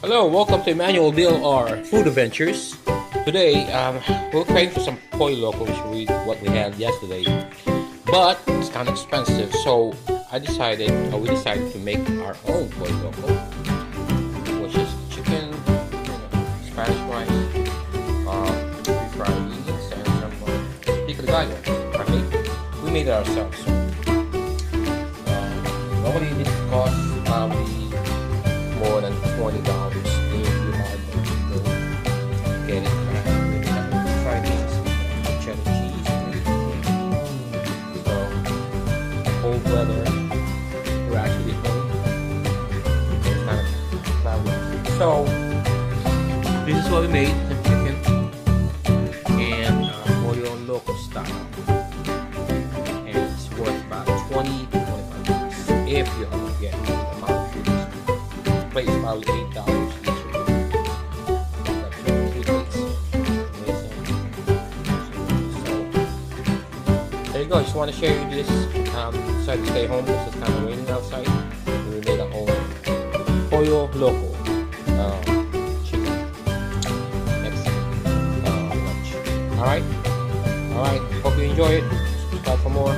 Hello, welcome to Emmanuel Bill R Food Adventures. Today, um, we're craving for some pollo loco, which we what we had yesterday, but it's kind of expensive. So I decided, or we decided to make our own pollo loco, which is chicken, you know, Spanish rice, uh, fried beans, and some uh, pico de gallo. Right? We made it ourselves. Uh, normally this costs So this is what we made: the chicken and uh, pollo loco style, and it's worth about twenty to twenty-five bucks if you only get the amount of food plate is probably eight dollars plates. There you go. I just want to share you this. Um, decided to stay home because it's kind of raining outside. We made our own pollo loco lunch. All right, all right. Hope you enjoy it. Subscribe for more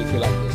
if you like this.